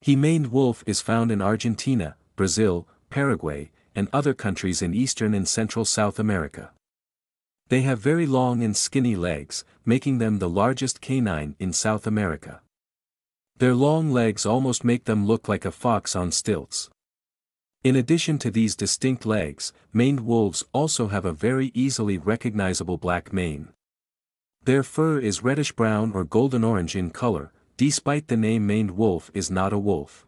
He maned wolf is found in Argentina, Brazil, Paraguay, and other countries in eastern and central South America. They have very long and skinny legs, making them the largest canine in South America. Their long legs almost make them look like a fox on stilts. In addition to these distinct legs, maned wolves also have a very easily recognizable black mane. Their fur is reddish-brown or golden-orange in color, despite the name maned wolf is not a wolf.